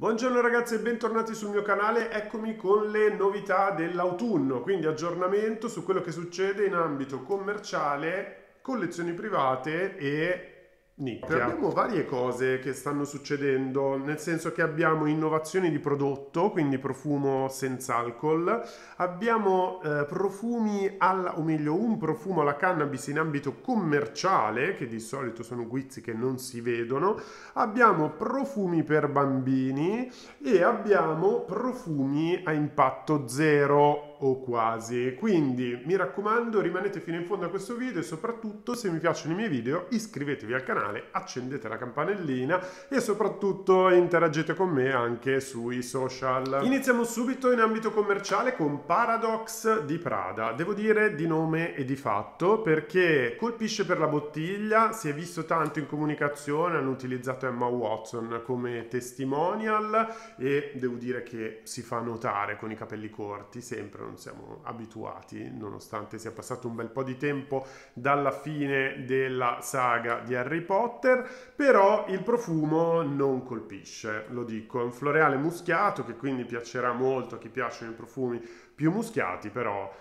Buongiorno ragazzi e bentornati sul mio canale, eccomi con le novità dell'autunno, quindi aggiornamento su quello che succede in ambito commerciale, collezioni private e Nicchia. Abbiamo varie cose che stanno succedendo, nel senso che abbiamo innovazioni di prodotto, quindi profumo senza alcol, abbiamo eh, profumi alla, o meglio un profumo alla cannabis in ambito commerciale, che di solito sono guizzi che non si vedono, abbiamo profumi per bambini e abbiamo profumi a impatto zero o quasi. Quindi mi raccomando rimanete fino in fondo a questo video e soprattutto se mi piacciono i miei video iscrivetevi al canale, accendete la campanellina e soprattutto interagite con me anche sui social. Iniziamo subito in ambito commerciale con Paradox di Prada. Devo dire di nome e di fatto perché colpisce per la bottiglia, si è visto tanto in comunicazione, hanno utilizzato Emma Watson come testimonial e devo dire che si fa notare con i capelli corti sempre non siamo abituati, nonostante sia passato un bel po' di tempo dalla fine della saga di Harry Potter, però il profumo non colpisce, lo dico, è un floreale muschiato che quindi piacerà molto a chi piacciono i profumi più muschiati, però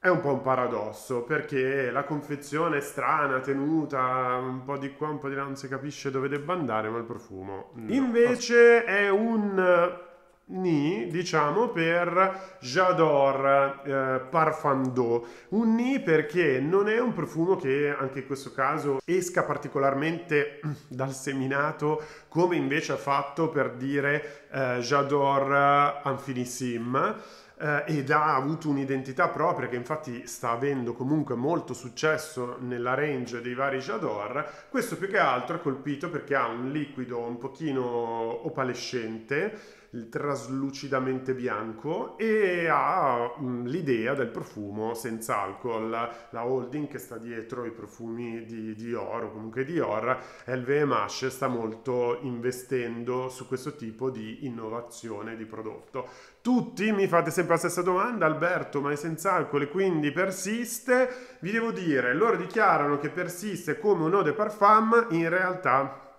è un po' un paradosso perché la confezione è strana, tenuta, un po' di qua, un po' di là, non si capisce dove debba andare, ma il profumo. No. Invece è un Ni, diciamo, per J'adore eh, Parfum d'Eau. Un Ni perché non è un profumo che, anche in questo caso, esca particolarmente dal seminato, come invece ha fatto per dire eh, J'adore Infinissime eh, ed ha avuto un'identità propria che infatti sta avendo comunque molto successo nella range dei vari J'adore. Questo più che altro è colpito perché ha un liquido un pochino opalescente traslucidamente bianco e ha mm, l'idea del profumo senza alcol. La holding che sta dietro i profumi di Dior o comunque Dior, LVMH sta molto investendo su questo tipo di innovazione di prodotto. Tutti mi fate sempre la stessa domanda, Alberto, ma è senza alcol e quindi persiste? Vi devo dire, loro dichiarano che persiste come un eau de parfum, in realtà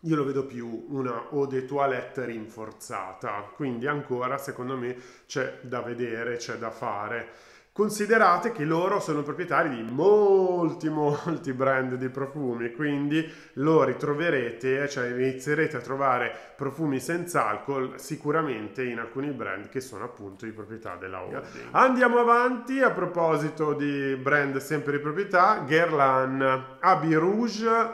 io lo vedo più una eau de toilette rinforzata, quindi ancora secondo me c'è da vedere, c'è da fare. Considerate che loro sono proprietari di molti, molti brand di profumi, quindi lo ritroverete, cioè inizierete a trovare profumi senza alcol sicuramente in alcuni brand che sono appunto di proprietà della holding. Andiamo avanti, a proposito di brand sempre di proprietà, Guerlain Abbey Rouge,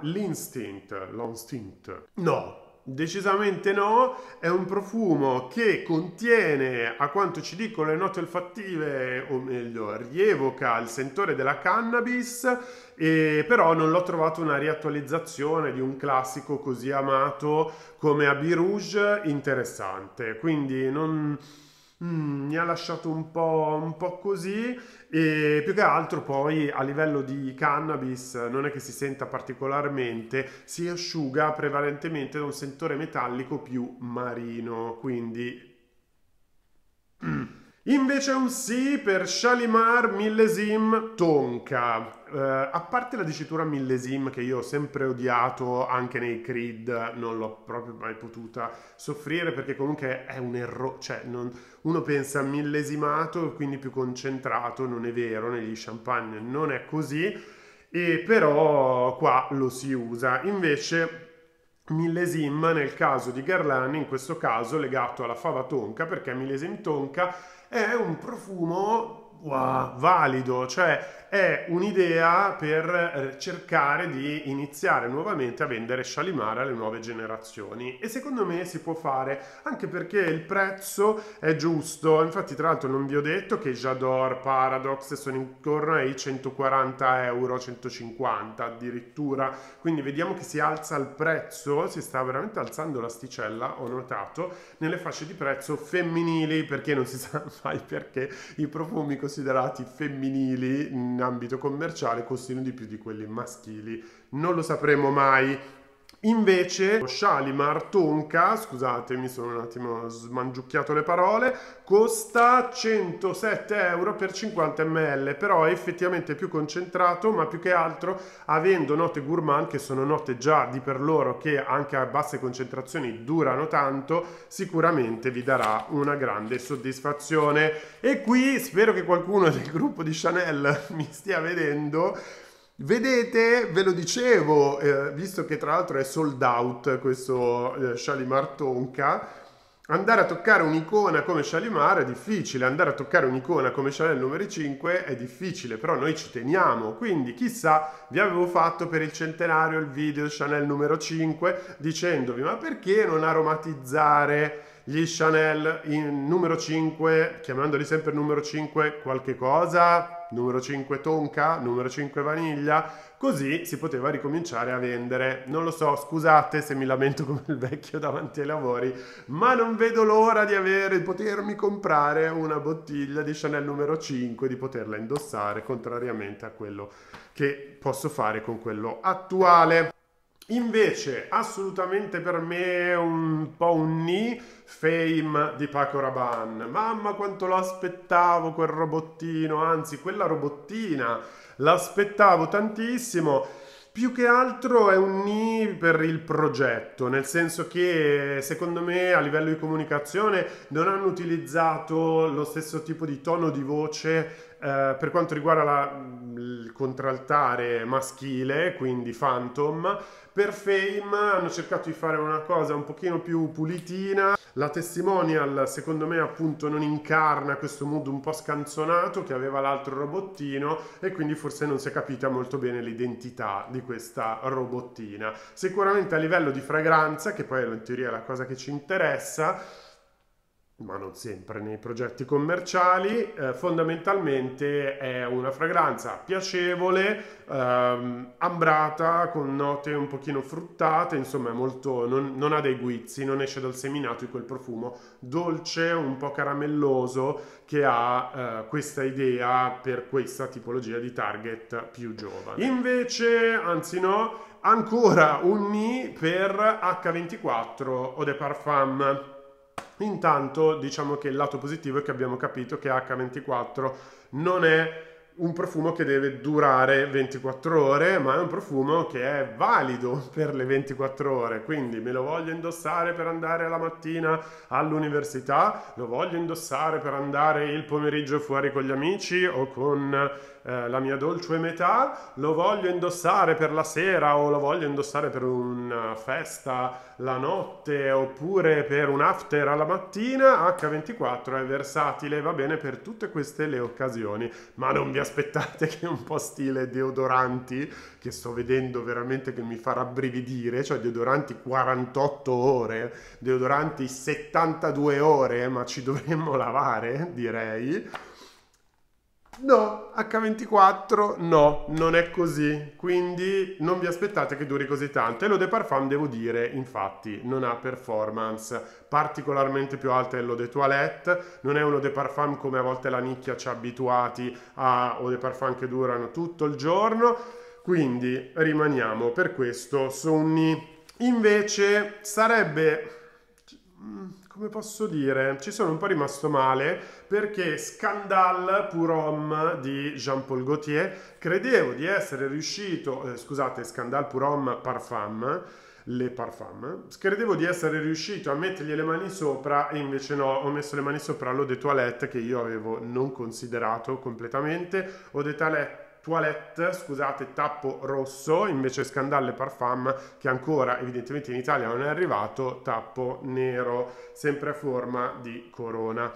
l'Instinct, l'Instinct. No, Decisamente no, è un profumo che contiene, a quanto ci dicono le note olfattive, o meglio, rievoca il sentore della cannabis, e però non l'ho trovato una riattualizzazione di un classico così amato come Abbey Rouge interessante. Quindi non mm, mi ha lasciato un po', un po' così. E più che altro poi a livello di cannabis non è che si senta particolarmente, si asciuga prevalentemente da un sentore metallico più marino, quindi... Invece un sì per Shalimar Millesim Tonka. Uh, a parte la dicitura Millesim che io ho sempre odiato anche nei Creed, non l'ho proprio mai potuta soffrire perché comunque è un errore, cioè non, uno pensa millesimato, quindi più concentrato, non è vero, negli champagne non è così, e però qua lo si usa. Invece millesim nel caso di Guerlain, in questo caso legato alla fava tonka, perché millesim tonka è un profumo wow, valido, cioè è un'idea per cercare di iniziare nuovamente a vendere Shalimar alle nuove generazioni. E secondo me si può fare anche perché il prezzo è giusto. Infatti tra l'altro non vi ho detto che Jador Paradox sono intorno ai 140 euro 150 addirittura. Quindi vediamo che si alza il prezzo si sta veramente alzando l'asticella ho notato nelle fasce di prezzo femminili perché non si sa mai perché i profumi considerati femminili ambito commerciale costino di più di quelli maschili. Non lo sapremo mai. Invece Shalimar Tonka, scusate mi sono un attimo smangiucchiato le parole, costa 107 euro per 50 ml, però è effettivamente più concentrato, ma più che altro avendo note gourmand, che sono note già di per loro che anche a basse concentrazioni durano tanto, sicuramente vi darà una grande soddisfazione. E qui spero che qualcuno del gruppo di Chanel mi stia vedendo Vedete, ve lo dicevo, eh, visto che tra l'altro è sold out questo eh, Shalimar Tonka, andare a toccare un'icona come Shalimar è difficile, andare a toccare un'icona come Chanel numero 5 è difficile, però noi ci teniamo, quindi chissà, vi avevo fatto per il centenario il video Chanel numero 5 dicendovi ma perché non aromatizzare gli Chanel in numero 5, chiamandoli sempre numero 5 qualche cosa, numero 5 tonka, numero 5 vaniglia, così si poteva ricominciare a vendere. Non lo so, scusate se mi lamento come il vecchio davanti ai lavori, ma non vedo l'ora di avere, di potermi comprare una bottiglia di Chanel numero 5, di poterla indossare, contrariamente a quello che posso fare con quello attuale. Invece, assolutamente per me un po' un ni, Fame di Paco Rabanne. Mamma quanto lo aspettavo quel robottino, anzi quella robottina, l'aspettavo tantissimo. Più che altro è un ni per il progetto, nel senso che secondo me a livello di comunicazione non hanno utilizzato lo stesso tipo di tono di voce eh, per quanto riguarda la, contraltare maschile, quindi Phantom, per Fame hanno cercato di fare una cosa un pochino più pulitina. La testimonial, secondo me, appunto non incarna questo mood un po' scanzonato che aveva l'altro robottino e quindi forse non si è capita molto bene l'identità di questa robottina. Sicuramente a livello di fragranza, che poi in teoria è la cosa che ci interessa, ma non sempre nei progetti commerciali, eh, fondamentalmente è una fragranza piacevole, ehm, ambrata, con note un pochino fruttate, insomma molto, non, non, ha dei guizzi, non esce dal seminato di quel profumo dolce, un po' caramelloso, che ha eh, questa idea per questa tipologia di target più giovane. Invece, anzi no, ancora un ni per H24 Eau de Parfum Intanto diciamo che il lato positivo è che abbiamo capito che H24 non è un profumo che deve durare 24 ore, ma è un profumo che è valido per le 24 ore. Quindi me lo voglio indossare per andare alla mattina all'università, lo voglio indossare per andare il pomeriggio fuori con gli amici o con eh, la mia dolce metà, lo voglio indossare per la sera o lo voglio indossare per una festa la notte oppure per un after alla mattina, H24 è versatile, va bene per tutte queste le occasioni, ma non vi aspettate che un po' stile deodoranti, che sto vedendo veramente che mi fa rabbrividire, cioè deodoranti 48 ore, deodoranti 72 ore, ma ci dovremmo lavare, direi No, H24 no, non è così, quindi non vi aspettate che duri così tanto. E l'Eau de Parfum, devo dire, infatti, non ha performance particolarmente più alte dell'Eau de Toilette, non è un Eau de Parfum come a volte la nicchia ci ha abituati a Eau de Parfum che durano tutto il giorno, quindi rimaniamo per questo su un. Invece sarebbe come posso dire, ci sono un po' rimasto male perché Scandal pour Homme di Jean-Paul Gaultier credevo di essere riuscito, eh, scusate, Scandal pour Homme Parfum, le parfum. Credevo di essere riuscito a mettergli le mani sopra e invece no, ho messo le mani sopra l'eau de toilette che io avevo non considerato completamente. Eau de toilette toilette, scusate, tappo rosso, invece Scandalle Parfum che ancora evidentemente in Italia non è arrivato, tappo nero, sempre a forma di corona.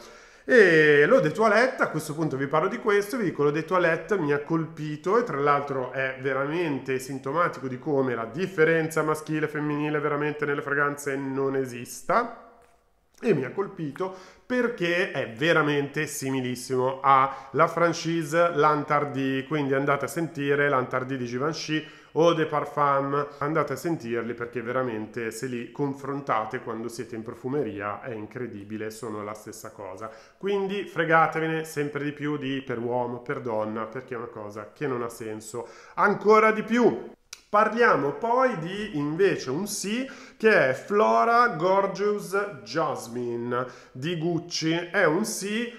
E l'eau de toilette, a questo punto vi parlo di questo, vi dico l'eau de toilette mi ha colpito e tra l'altro è veramente sintomatico di come la differenza maschile e femminile veramente nelle fragranze non esista e mi ha colpito perché è veramente similissimo alla franchise Lantardi, quindi andate a sentire Lantardi di Givenchy o De Parfum, andate a sentirli perché veramente se li confrontate quando siete in profumeria è incredibile, sono la stessa cosa. Quindi fregatevene sempre di più di per uomo, per donna, perché è una cosa che non ha senso. Ancora di più! Parliamo poi di invece un sì che è Flora Gorgeous Jasmine di Gucci. È un sì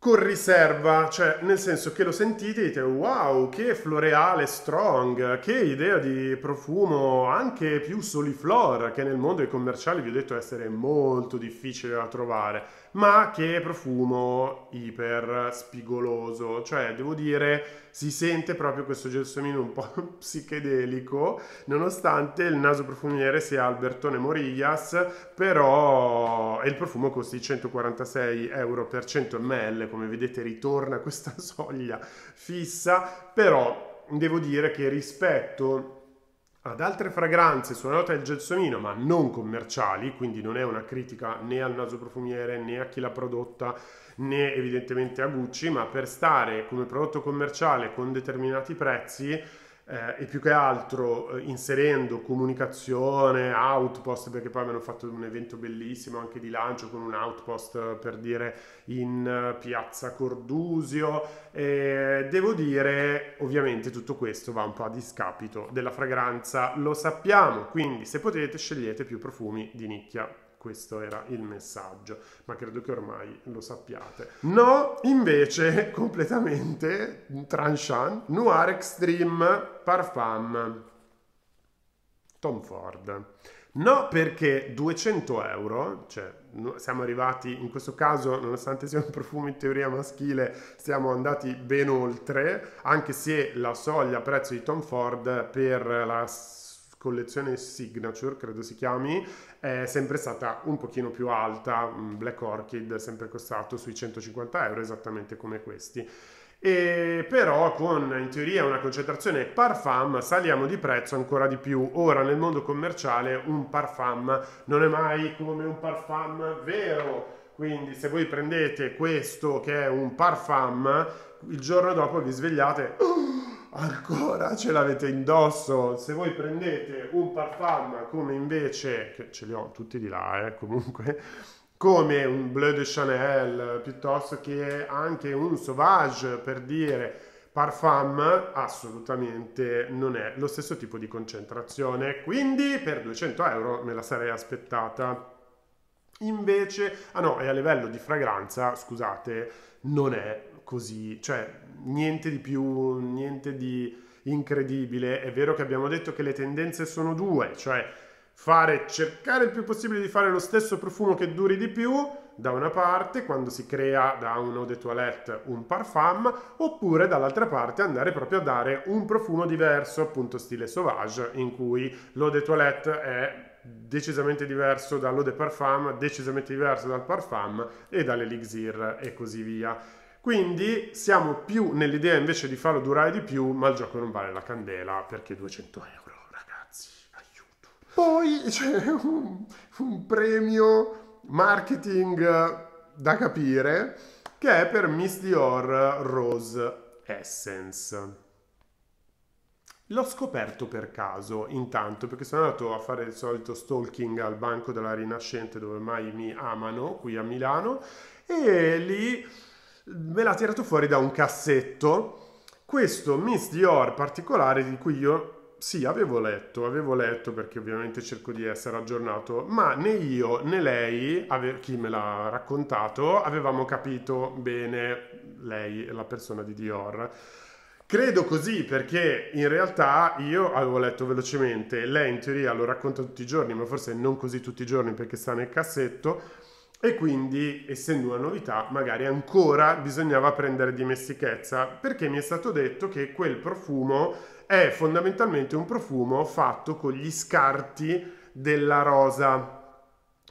con riserva, cioè nel senso che lo sentite e dite wow, che floreale strong, che idea di profumo anche più soliflora che nel mondo dei commerciali vi ho detto essere molto difficile da trovare, ma che profumo iper spigoloso, cioè devo dire si sente proprio questo gelsomino un po' psichedelico, nonostante il naso profumiere sia Albertone Morillas, però il profumo costi 146 euro per 100 ml, come vedete ritorna questa soglia fissa, però devo dire che rispetto ad altre fragranze sulla nota del gelsomino, ma non commerciali, quindi non è una critica né al naso profumiere né a chi l'ha prodotta né evidentemente a Gucci, ma per stare come prodotto commerciale con determinati prezzi eh, e più che altro eh, inserendo comunicazione, outpost, perché poi abbiamo fatto un evento bellissimo anche di lancio con un outpost per dire in uh, piazza Cordusio. E devo dire, ovviamente tutto questo va un po' a discapito della fragranza, lo sappiamo, quindi se potete scegliete più profumi di nicchia questo era il messaggio, ma credo che ormai lo sappiate. No, invece, completamente tranchant, Noir Extreme Parfum Tom Ford. No, perché 200 euro, cioè siamo arrivati in questo caso, nonostante sia un profumo in teoria maschile, siamo andati ben oltre, anche se la soglia prezzo di Tom Ford per la collezione Signature, credo si chiami, è sempre stata un pochino più alta, Black Orchid sempre costato sui 150 euro, esattamente come questi. E però con in teoria una concentrazione parfum saliamo di prezzo ancora di più. Ora nel mondo commerciale un parfum non è mai come un parfum vero. Quindi se voi prendete questo che è un parfum, il giorno dopo vi svegliate ancora ce l'avete indosso. Se voi prendete un parfum come invece, che ce li ho tutti di là, eh, comunque, come un Bleu de Chanel, piuttosto che anche un Sauvage, per dire parfum, assolutamente non è lo stesso tipo di concentrazione. Quindi per 200 euro me la sarei aspettata. Invece, ah no, e a livello di fragranza, scusate, non è così, cioè niente di più, niente di incredibile. È vero che abbiamo detto che le tendenze sono due, cioè fare, cercare il più possibile di fare lo stesso profumo che duri di più, da una parte, quando si crea da un eau de toilette un parfum, oppure dall'altra parte andare proprio a dare un profumo diverso, appunto stile sauvage, in cui l'eau de toilette è decisamente diverso dall'eau de parfum, decisamente diverso dal parfum e dall'elixir e così via. Quindi siamo più nell'idea invece di farlo durare di più, ma il gioco non vale la candela perché 200 euro, ragazzi, aiuto. Poi c'è un, un premio marketing da capire che è per Miss Dior Rose Essence. L'ho scoperto per caso, intanto, perché sono andato a fare il solito stalking al Banco della Rinascente, dove mai mi amano, qui a Milano, e lì me l'ha tirato fuori da un cassetto questo Miss Dior particolare di cui io sì, avevo letto, avevo letto perché ovviamente cerco di essere aggiornato, ma né io né lei, chi me l'ha raccontato, avevamo capito bene lei, la persona di Dior. Credo così perché in realtà io avevo letto velocemente, lei in teoria lo racconta tutti i giorni, ma forse non così tutti i giorni perché sta nel cassetto e quindi, essendo una novità, magari ancora bisognava prendere dimestichezza, perché mi è stato detto che quel profumo è fondamentalmente un profumo fatto con gli scarti della rosa.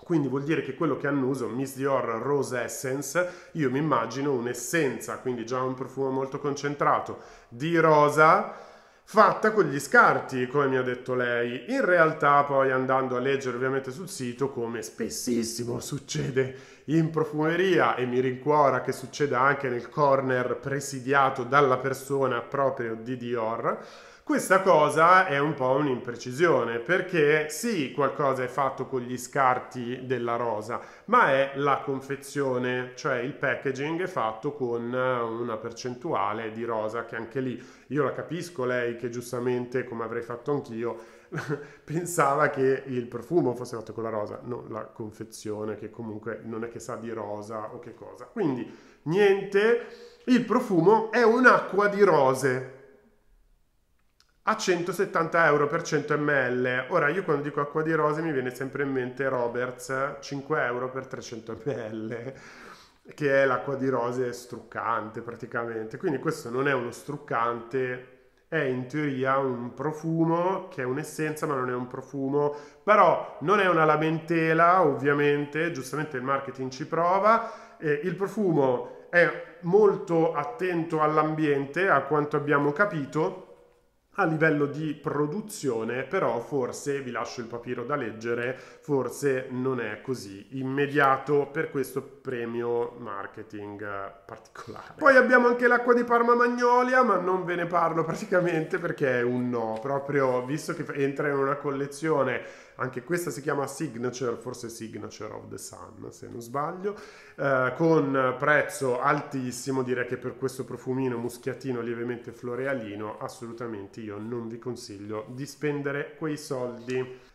Quindi vuol dire che quello che hanno uso Miss Dior Rose Essence, io mi immagino un'essenza, quindi già un profumo molto concentrato di rosa fatta con gli scarti, come mi ha detto lei. In realtà poi andando a leggere ovviamente sul sito, come spessissimo succede in profumeria e mi rincuora che succeda anche nel corner presidiato dalla persona proprio di Dior, Questa cosa è un po' un'imprecisione perché sì, qualcosa è fatto con gli scarti della rosa, ma è la confezione, cioè il packaging è fatto con una percentuale di rosa che anche lì io la capisco lei che giustamente, come avrei fatto anch'io, pensava che il profumo fosse fatto con la rosa, non la confezione che comunque non è che sa di rosa o che cosa. Quindi niente, il profumo è un'acqua di rose a 170 euro per 100 ml. Ora io quando dico acqua di rose mi viene sempre in mente Roberts 5 euro per 300 ml che è l'acqua di rose struccante praticamente. Quindi questo non è uno struccante, è in teoria un profumo che è un'essenza ma non è un profumo, però non è una lamentela ovviamente, giustamente il marketing ci prova, eh, il profumo è molto attento all'ambiente a quanto abbiamo capito a livello di produzione, però forse, vi lascio il papiro da leggere, forse non è così immediato per questo premio marketing particolare. Poi abbiamo anche l'acqua di Parma Magnolia, ma non ve ne parlo praticamente perché è un no, proprio visto che entra in una collezione anche questa si chiama Signature, forse Signature of the Sun se non sbaglio, eh, con prezzo altissimo, direi che per questo profumino muschiatino lievemente florealino assolutamente io non vi consiglio di spendere quei soldi.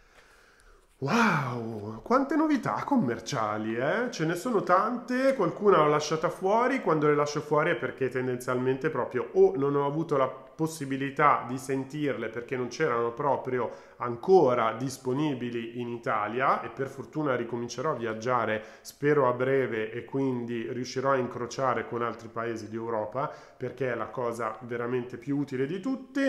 Wow, quante novità commerciali, eh? Ce ne sono tante, qualcuna l'ho lasciata fuori, quando le lascio fuori è perché tendenzialmente proprio o non ho avuto la possibilità di sentirle perché non c'erano proprio ancora disponibili in Italia e per fortuna ricomincerò a viaggiare, spero a breve e quindi riuscirò a incrociare con altri paesi di Europa perché è la cosa veramente più utile di tutti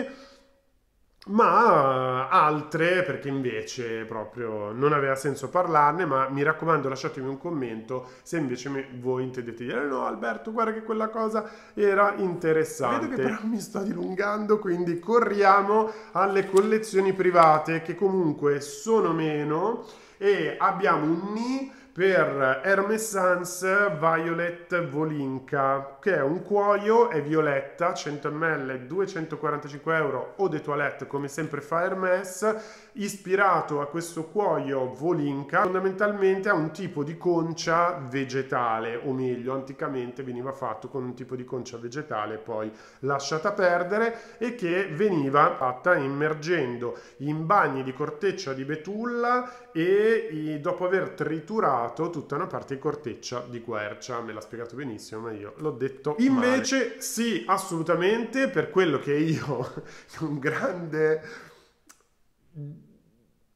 ma altre perché invece proprio non aveva senso parlarne, ma mi raccomando lasciatemi un commento se invece voi intendete dire no Alberto guarda che quella cosa era interessante. Vedo che però mi sto dilungando, quindi corriamo alle collezioni private che comunque sono meno e abbiamo un Ni per Hermes Sans Violet Volinka che è un cuoio, è violetta, 100 ml, 245 euro o de toilette come sempre fa Hermes ispirato a questo cuoio Volinka fondamentalmente a un tipo di concia vegetale o meglio anticamente veniva fatto con un tipo di concia vegetale poi lasciata perdere e che veniva fatta immergendo in bagni di corteccia di betulla e dopo aver triturato tutta una parte di corteccia di quercia, me l'ha spiegato benissimo, ma io l'ho detto Invece male. sì, assolutamente, per quello che io, con grande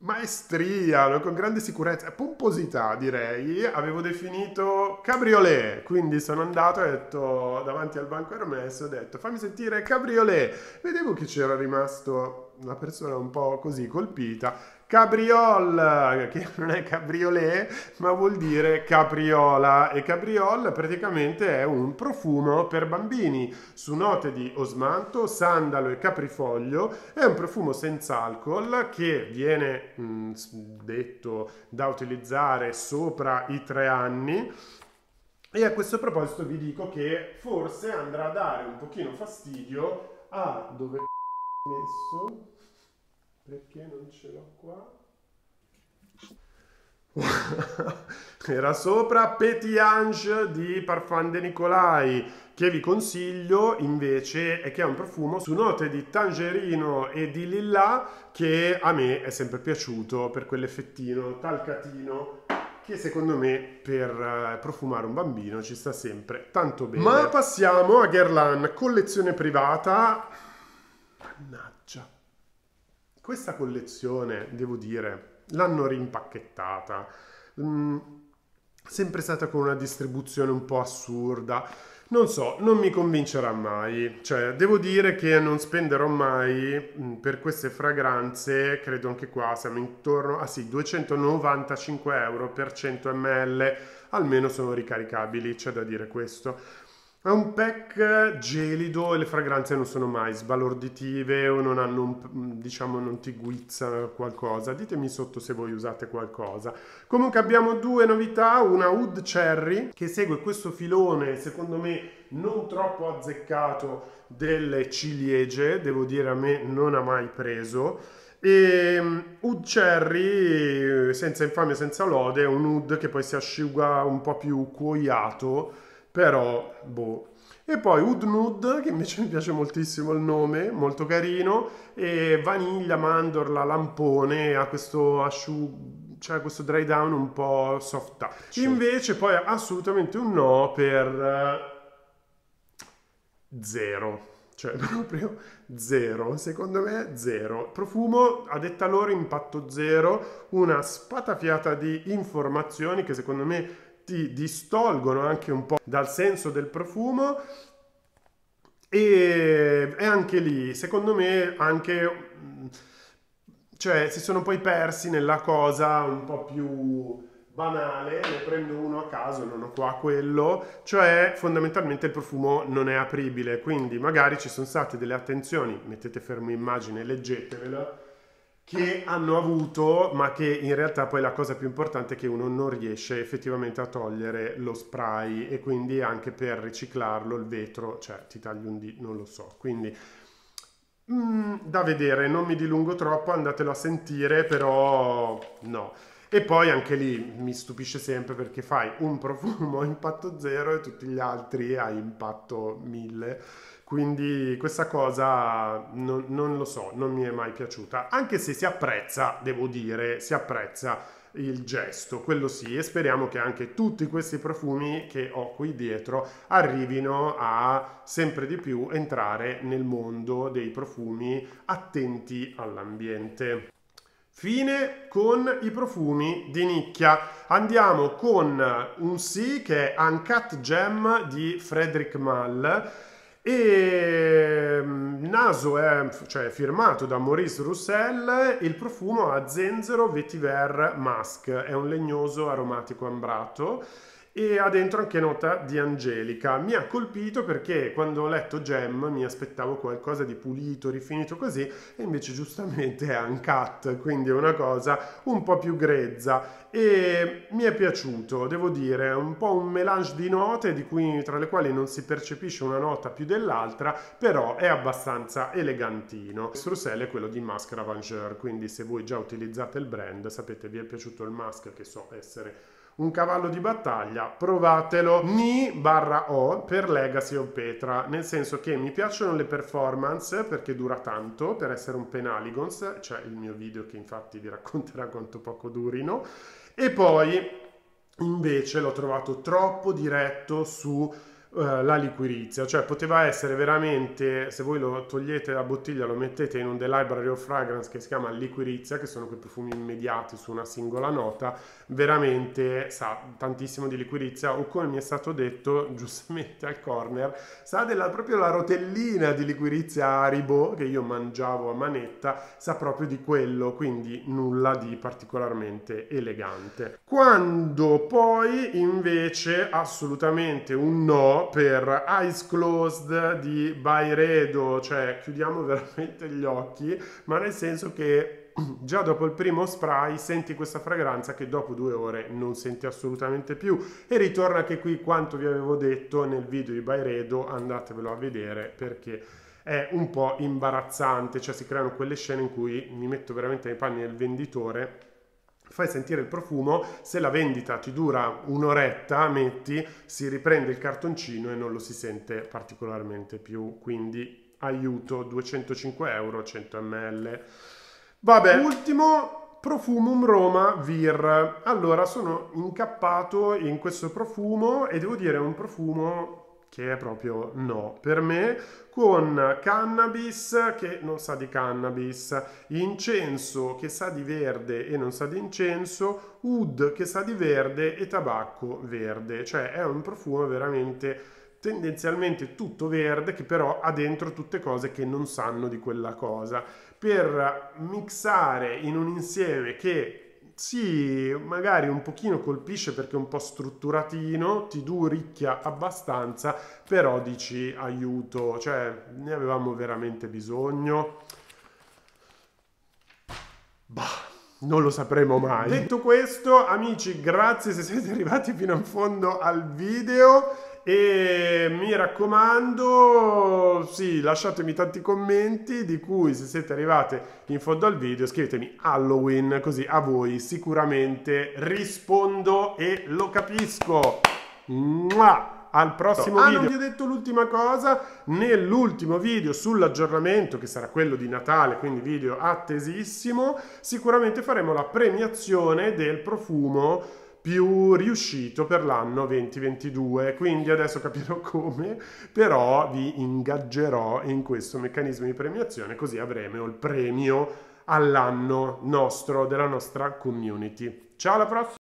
maestria, con grande sicurezza, pomposità direi, avevo definito cabriolet, quindi sono andato e ho detto davanti al banco Hermes, ho detto fammi sentire cabriolet, vedevo che c'era rimasto una persona un po' così colpita, Cabriol, che non è cabriolet, ma vuol dire capriola e cabriol praticamente è un profumo per bambini su note di osmanto, sandalo e caprifoglio. È un profumo senza alcol che viene mh, mm, detto da utilizzare sopra i tre anni. E a questo proposito vi dico che forse andrà a dare un pochino fastidio a dove messo perché non ce l'ho qua? Era sopra Petit Ange di Parfum de Nicolai che vi consiglio invece è che ha un profumo su note di tangerino e di lilla che a me è sempre piaciuto per quell'effettino talcatino che secondo me per eh, profumare un bambino ci sta sempre tanto bene. Ma passiamo a Guerlain, collezione privata. Mannaggia questa collezione, devo dire, l'hanno rimpacchettata, mm, sempre stata con una distribuzione un po' assurda. Non so, non mi convincerà mai. Cioè, devo dire che non spenderò mai mm, per queste fragranze, credo anche qua siamo intorno a sì, 295 euro per 100 ml, almeno sono ricaricabili, c'è da dire questo. È un pack gelido e le fragranze non sono mai sbalorditive o non hanno, un, diciamo, non ti guizza qualcosa. Ditemi sotto se voi usate qualcosa. Comunque abbiamo due novità, una Wood Cherry che segue questo filone, secondo me non troppo azzeccato delle ciliegie, devo dire a me non ha mai preso. E Oud um, Cherry, senza infamia, senza lode, è un oud che poi si asciuga un po' più cuoiato però boh. E poi Oud Nude, che invece mi piace moltissimo il nome, molto carino, e vaniglia, mandorla, lampone, ha questo asciugo, cioè questo dry down un po' soft touch. Invece poi assolutamente un no per uh, zero. Cioè proprio zero, secondo me zero. Profumo, a detta loro, impatto zero, una spatafiata di informazioni che secondo me ti distolgono anche un po' dal senso del profumo e, e anche lì, secondo me, anche cioè si sono poi persi nella cosa un po' più banale, ne prendo uno a caso, non ho qua quello, cioè fondamentalmente il profumo non è apribile, quindi magari ci sono state delle attenzioni, mettete fermo immagine, leggetevela, che hanno avuto, ma che in realtà poi la cosa più importante è che uno non riesce effettivamente a togliere lo spray e quindi anche per riciclarlo il vetro, cioè ti tagli un dito, non lo so. Quindi mm, da vedere, non mi dilungo troppo, andatelo a sentire, però no. E poi anche lì mi stupisce sempre perché fai un profumo a impatto zero e tutti gli altri a impatto mille quindi questa cosa non, non, lo so, non mi è mai piaciuta, anche se si apprezza, devo dire, si apprezza il gesto, quello sì, e speriamo che anche tutti questi profumi che ho qui dietro arrivino a sempre di più entrare nel mondo dei profumi attenti all'ambiente. Fine con i profumi di nicchia. Andiamo con un sì che è Uncut Gem di Frederick Mall e mm, naso è cioè, firmato da Maurice Roussel, il profumo ha zenzero vetiver musk, è un legnoso aromatico ambrato e ha dentro anche nota di angelica. Mi ha colpito perché quando ho letto Gem mi aspettavo qualcosa di pulito, rifinito così, e invece giustamente è uncut, quindi è una cosa un po' più grezza e mi è piaciuto, devo dire, è un po' un melange di note di cui, tra le quali non si percepisce una nota più dell'altra, però è abbastanza elegantino. Strussel è quello di Mask Ravageur, quindi se voi già utilizzate il brand sapete vi è piaciuto il mask che so essere un cavallo di battaglia, provatelo. Ni barra O per Legacy of Petra, nel senso che mi piacciono le performance perché dura tanto per essere un Penaligons, cioè il mio video che infatti vi racconterà quanto poco durino, e poi invece l'ho trovato troppo diretto su uh, la liquirizia, cioè poteva essere veramente, se voi lo togliete la bottiglia, lo mettete in un The Library of Fragrance che si chiama liquirizia, che sono quei profumi immediati su una singola nota, veramente sa tantissimo di liquirizia o come mi è stato detto giustamente al corner, sa della, proprio la rotellina di liquirizia Aribo che io mangiavo a manetta, sa proprio di quello, quindi nulla di particolarmente elegante. Quando poi invece assolutamente un no per Eyes Closed di Byredo, cioè chiudiamo veramente gli occhi, ma nel senso che già dopo il primo spray senti questa fragranza che dopo due ore non senti assolutamente più. E ritorna anche qui quanto vi avevo detto nel video di Byredo andatevelo a vedere perché è un po' imbarazzante cioè si creano quelle scene in cui mi metto veramente nei panni del venditore fai sentire il profumo, se la vendita ti dura un'oretta, metti, si riprende il cartoncino e non lo si sente particolarmente più, quindi aiuto 205 euro 100 ml. Vabbè, ultimo Profumum Roma Vir. Allora, sono incappato in questo profumo e devo dire è un profumo che è proprio no. Per me, con cannabis che non sa di cannabis, incenso che sa di verde e non sa di incenso, oud che sa di verde e tabacco verde, cioè è un profumo veramente tendenzialmente tutto verde che però ha dentro tutte cose che non sanno di quella cosa. Per mixare in un insieme che sì, magari un pochino colpisce perché è un po' strutturatino, ti duricchia abbastanza, però dici aiuto, cioè ne avevamo veramente bisogno. Bah. Non lo sapremo mai. Detto questo, amici, grazie se siete arrivati fino in fondo al video e mi raccomando, sì, lasciatemi tanti commenti di cui se siete arrivati in fondo al video scrivetemi Halloween, così a voi sicuramente rispondo e lo capisco. Mua! al prossimo ah, video. Ah, non vi ho detto l'ultima cosa, nell'ultimo video sull'aggiornamento, che sarà quello di Natale, quindi video attesissimo, sicuramente faremo la premiazione del profumo più riuscito per l'anno 2022 quindi adesso capirò come però vi ingaggerò in questo meccanismo di premiazione così avremo il premio all'anno nostro della nostra community. Ciao alla prossima